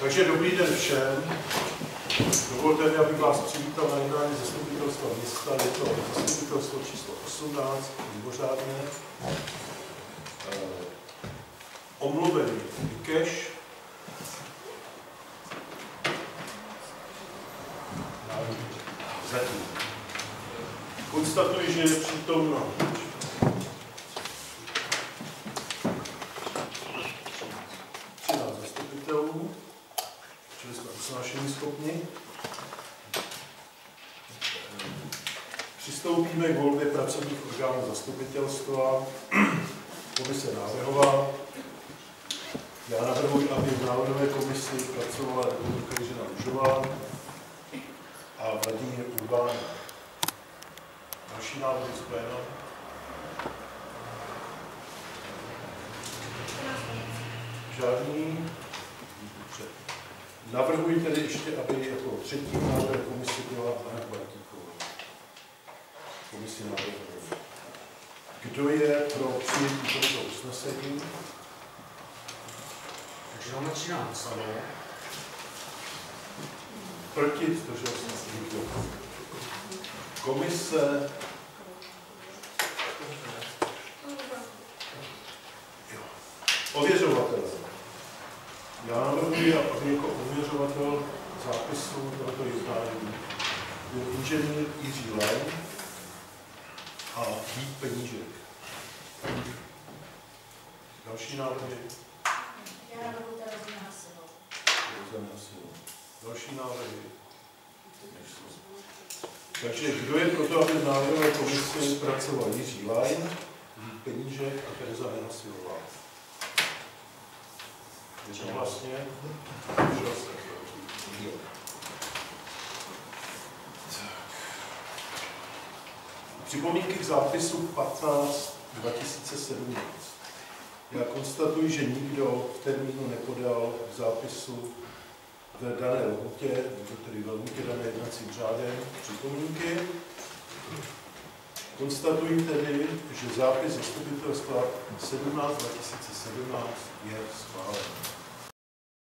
Takže dobrý den všem. Dovolte mi, abych vás přivítal na jednání zastupitelstva města. Je to zastupitelstvo číslo 18, mimořádné. Eh, omluvený Mikeš. Zatím. Konstatuji, že je přítomno schopni. Přistoupíme k volbě pracovních orgánů zastupitelstva. Komise návrhová. Já navrhuji, aby v návrhové komisi pracovala Republika Jiřina Ružová a Vladimír Urbán. Další návrhy z pléna. Žádný. Navrhuji tedy ještě, aby jako třetí návrh komisi byla Anna Bartíková. Komisi návrhu. Kdo je pro přijetí tohoto usnesení? Takže máme 13, ale Proti, zdržel se nikdo. Komise. Jo. Já navrhuji, aby jako ověřovatel zápisu tohoto jednání byl inženýr Jiří Lajn a Vít Penížek. Další návrhy. Já navrhu Terezína Hasilová. Rozené slovo. Další návrhy. Takže kdo je pro to, aby v návrhové komisi pracoval Jiří Lajn, Vít Penížek a Tereza Nenasilová? Tak. Připomínky k zápisu 15 2017. Já konstatuji, že nikdo v termínu nepodal k zápisu v dané lhutě, tedy v lhutě dané jednacím řádem, připomínky. Konstatuji tedy, že zápis zastupitelstva 17 2017 je schválen.